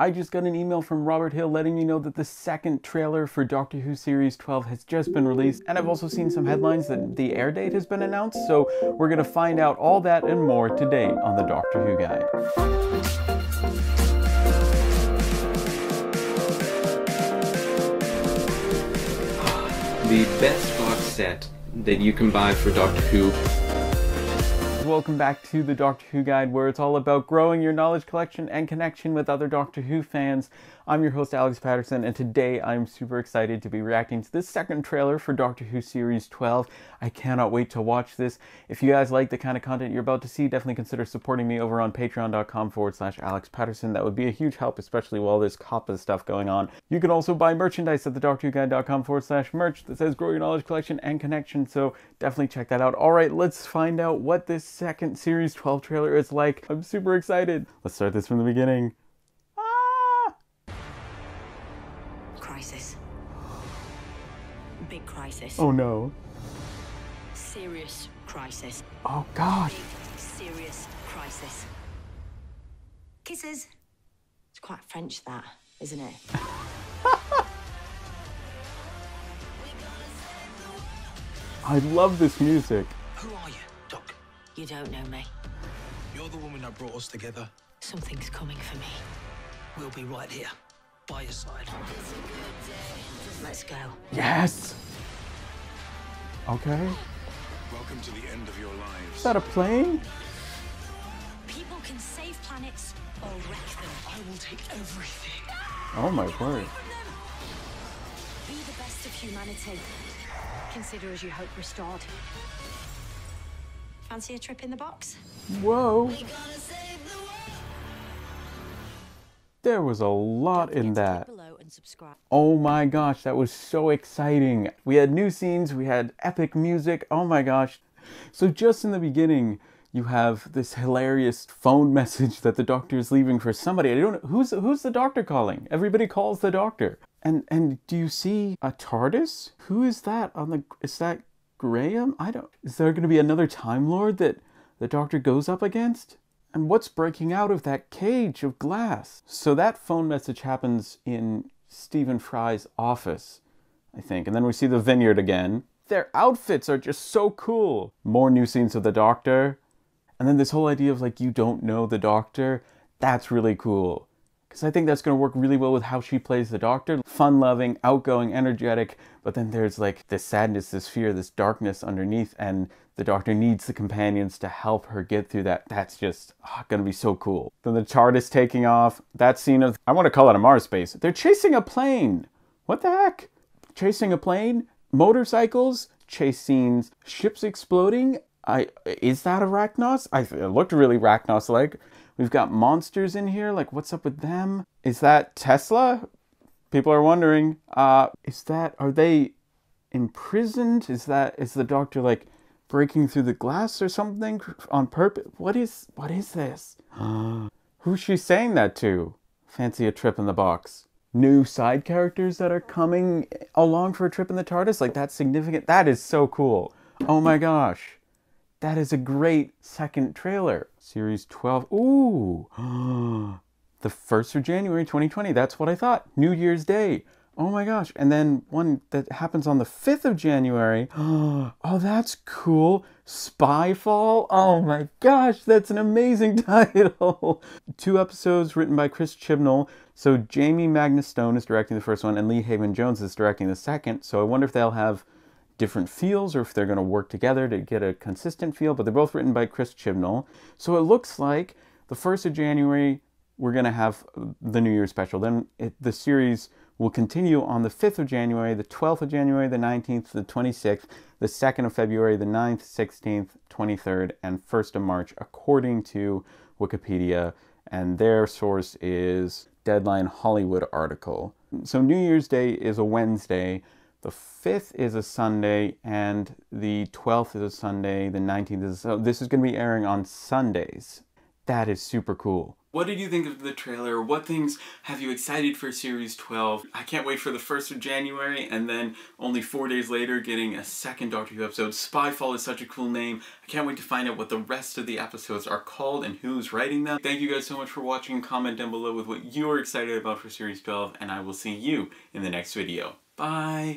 I just got an email from Robert Hill letting me know that the second trailer for Doctor Who Series 12 has just been released, and I've also seen some headlines that the air date has been announced, so we're gonna find out all that and more today on the Doctor Who Guide. the best box set that you can buy for Doctor Who welcome back to the Doctor Who Guide, where it's all about growing your knowledge collection and connection with other Doctor Who fans. I'm your host, Alex Patterson, and today I'm super excited to be reacting to the second trailer for Doctor Who Series 12. I cannot wait to watch this. If you guys like the kind of content you're about to see, definitely consider supporting me over on patreon.com forward slash Alex Patterson. That would be a huge help, especially while there's COPPA stuff going on. You can also buy merchandise at thedoctorwhoguide.com forward slash merch that says grow your knowledge collection and connection, so definitely check that out. All right, let's find out what this second Series 12 trailer is like. I'm super excited. Let's start this from the beginning. Ah! Crisis. Big crisis. Oh no. Serious crisis. Oh gosh. Big, serious crisis. Kisses. It's quite French, that, isn't it? I love this music. Who are you? You don't know me. You're the woman that brought us together. Something's coming for me. We'll be right here, by your side. Let's go. Yes! Okay. Welcome to the end of your lives. Is that a plane? People can save planets or wreck them. I will take everything. Oh my word. Be the best of humanity. Consider as you hope restored. Fancy a trip in the box? Whoa. There was a lot in that. Oh my gosh, that was so exciting. We had new scenes, we had epic music. Oh my gosh. So just in the beginning, you have this hilarious phone message that the doctor is leaving for somebody. I don't know who's who's the doctor calling. Everybody calls the doctor. And and do you see a TARDIS? Who is that on the is that Graham? I don't Is there going to be another time lord that the doctor goes up against? And what's breaking out of that cage of glass? So that phone message happens in Stephen Fry's office, I think. And then we see the vineyard again. Their outfits are just so cool. More new scenes of the doctor. And then this whole idea of like, you don't know the doctor. That's really cool. Because I think that's going to work really well with how she plays the doctor. Fun loving, outgoing, energetic, but then there's like this sadness, this fear, this darkness underneath, and the doctor needs the companions to help her get through that. That's just oh, gonna be so cool. Then the TARDIS taking off. That scene of, I want to call it a Mars base. They're chasing a plane. What the heck? Chasing a plane? Motorcycles? Chase scenes? Ships exploding? I Is that Arachnos? I, it looked really Arachnos like. We've got monsters in here. Like, what's up with them? Is that Tesla? People are wondering. Uh, is that, are they imprisoned? Is that, is the doctor like, breaking through the glass or something on purpose. What is what is this? Who's she saying that to? Fancy a trip in the box. New side characters that are coming along for a trip in the TARDIS? Like that's significant. That is so cool. Oh my gosh. That is a great second trailer. Series 12. Ooh. the 1st of January 2020. That's what I thought. New Year's Day. Oh my gosh. And then one that happens on the 5th of January. Oh, that's cool. Spyfall. Oh my gosh, that's an amazing title. Two episodes written by Chris Chibnall. So Jamie Magnus Stone is directing the first one and Lee Haven Jones is directing the second. So I wonder if they'll have different feels or if they're going to work together to get a consistent feel, but they're both written by Chris Chibnall. So it looks like the 1st of January, we're going to have the New Year special. Then it, the series will continue on the 5th of January, the 12th of January, the 19th, the 26th, the 2nd of February, the 9th, 16th, 23rd, and 1st of March, according to Wikipedia. And their source is Deadline Hollywood article. So New Year's Day is a Wednesday, the 5th is a Sunday, and the 12th is a Sunday, the 19th is so this is going to be airing on Sundays. That is super cool What did you think of the trailer? What things have you excited for Series 12? I can't wait for the 1st of January and then only four days later getting a second Doctor Who episode. Spyfall is such a cool name. I can't wait to find out what the rest of the episodes are called and who's writing them. Thank you guys so much for watching. Comment down below with what you're excited about for Series 12 and I will see you in the next video. Bye!